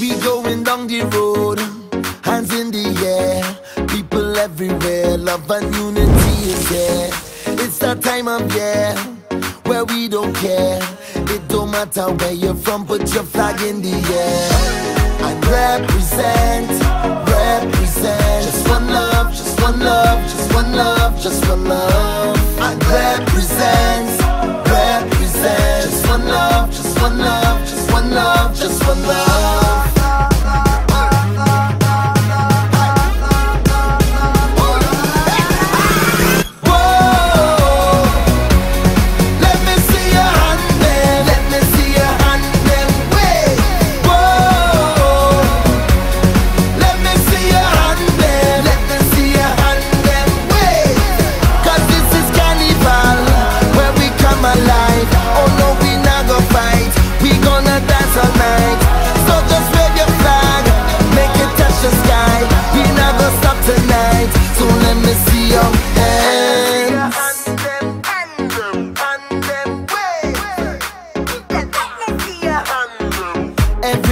We going down the road, hands in the air, people everywhere, love and unity is there. It's that time of year where we don't care. It don't matter where you're from, put your flag in the air. I represent, represent. Just one love, just one love, just one love, just one love. I represent.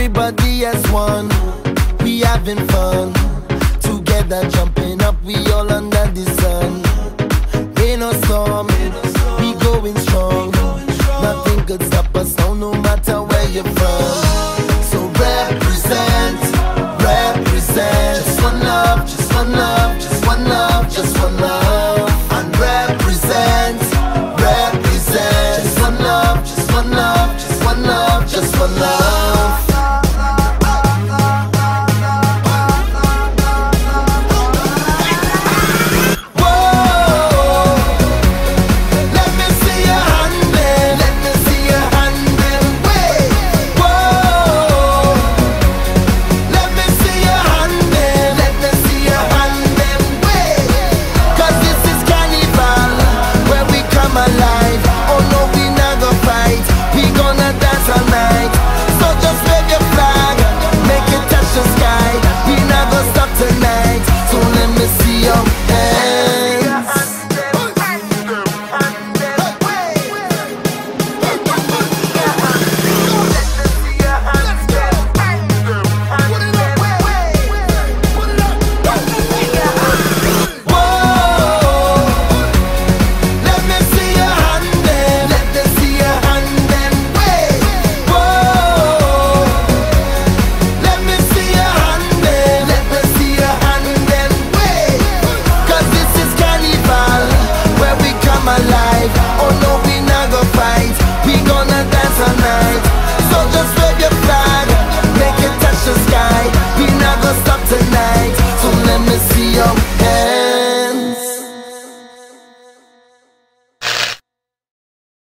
everybody as one. We having fun. Together jumping up, we all under the sun. Rain or storm, we going strong. Nothing could stop us now, no matter where you're from. see you.